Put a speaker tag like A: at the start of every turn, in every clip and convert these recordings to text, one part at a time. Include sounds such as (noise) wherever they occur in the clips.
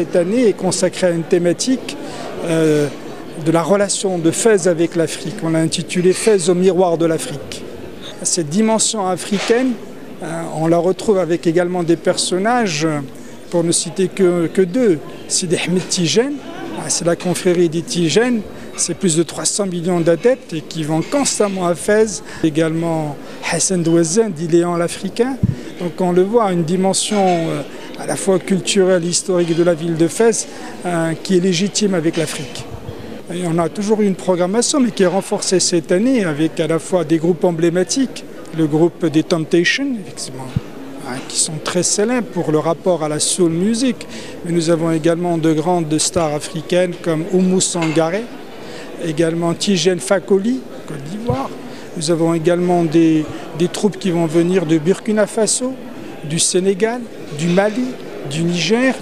A: cette année est consacrée à une thématique euh, de la relation de Fès avec l'Afrique. On l'a intitulé Fès au miroir de l'Afrique. Cette dimension africaine, euh, on la retrouve avec également des personnages, pour ne citer que, deux. C'est Ahmed Tijen, ah, c'est la confrérie des Tijènes, c'est plus de 300 millions d'adeptes et qui vont constamment à Fès. Également Hassan Douazen, d'Iléan l'Africain. Donc on le voit, une dimension euh, la fois culturelle, historique de la ville de Fès euh, qui est légitime avec l'Afrique. On a toujours eu une programmation, mais qui est renforcée cette année avec à la fois des groupes emblématiques, le groupe des Temptations, hein, qui sont très célèbres pour le rapport à la soul music. Mais nous avons également de grandes stars africaines comme Oumou Sangaré, également Tigène Fakoli, Côte d'Ivoire. Nous avons également des troupes qui vont venir de Burkina Faso, du Sénégal, du Mali, du Niger.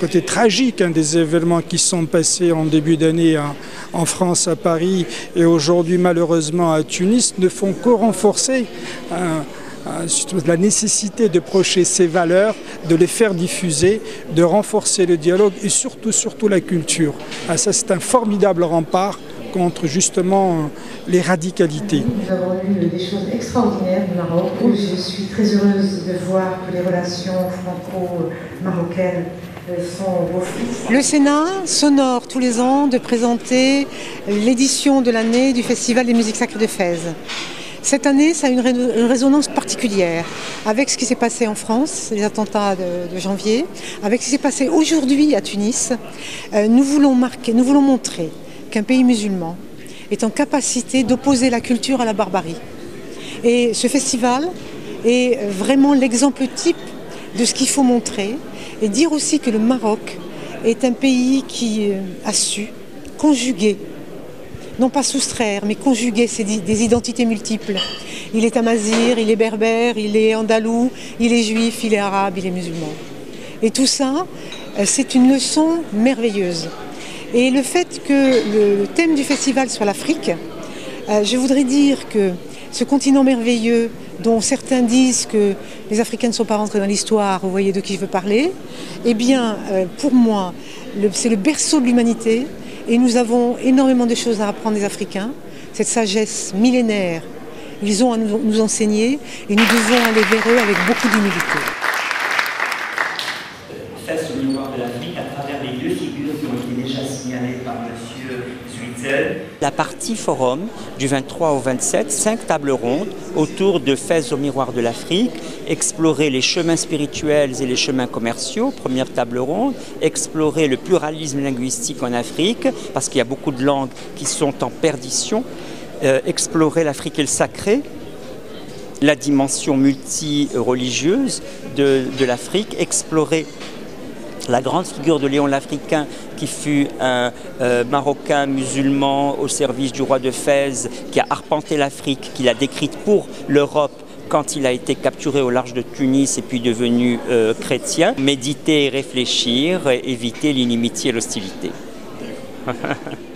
A: Côté tragique hein, des événements qui sont passés en début d'année en France, à Paris et aujourd'hui malheureusement à Tunis ne font que renforcer hein, la nécessité de procher ces valeurs, de les faire diffuser, de renforcer le dialogue et surtout, surtout la culture. Ah, ça, c'est un formidable rempart contre justement les radicalités.
B: Nous avons eu des choses extraordinaires du Maroc. Je suis très heureuse de voir que les relations franco-marocaines sont refusées.
C: Le Sénat s'honore tous les ans de présenter l'édition de l'année du Festival des musiques sacrées de Fès. Cette année, ça a une, résonance particulière avec ce qui s'est passé en France, les attentats de, de janvier, avec ce qui s'est passé aujourd'hui à Tunis. Euh, nous voulons marquer, nous voulons montrer qu'un pays musulman est en capacité d'opposer la culture à la barbarie. Et ce festival est vraiment l'exemple type de ce qu'il faut montrer et dire aussi que le Maroc est un pays qui a su conjuguer, non pas soustraire, mais conjuguer des identités multiples. Il est amazir, il est berbère, il est andalou, il est juif, il est arabe, il est musulman. Et tout ça, c'est une leçon merveilleuse. Et le fait que le thème du festival soit l'Afrique, euh, je voudrais dire que ce continent merveilleux dont certains disent que les Africains ne sont pas rentrés dans l'histoire, vous voyez de qui je veux parler, eh bien, euh, pour moi, c'est le berceau de l'humanité et nous avons énormément de choses à apprendre des Africains, cette sagesse millénaire. Ils ont à nous, nous enseigner et nous devons aller vers eux avec beaucoup d'humilité.
D: À travers les deux figures qui ont été déjà signalées par M.
E: La partie forum du 23 au 27, cinq tables rondes autour de Fès au miroir de l'Afrique, explorer les chemins spirituels et les chemins commerciaux, première table ronde, explorer le pluralisme linguistique en Afrique, parce qu'il y a beaucoup de langues qui sont en perdition, euh, explorer l'Afrique et le sacré, la dimension multi-religieuse de, de l'Afrique, explorer la grande figure de Léon l'Africain, qui fut un euh, Marocain musulman au service du roi de Fès, qui a arpenté l'Afrique, qu'il a décrite pour l'Europe quand il a été capturé au large de Tunis et puis devenu euh, chrétien. Méditer et réfléchir, éviter l'inimitié et l'hostilité. (laughs)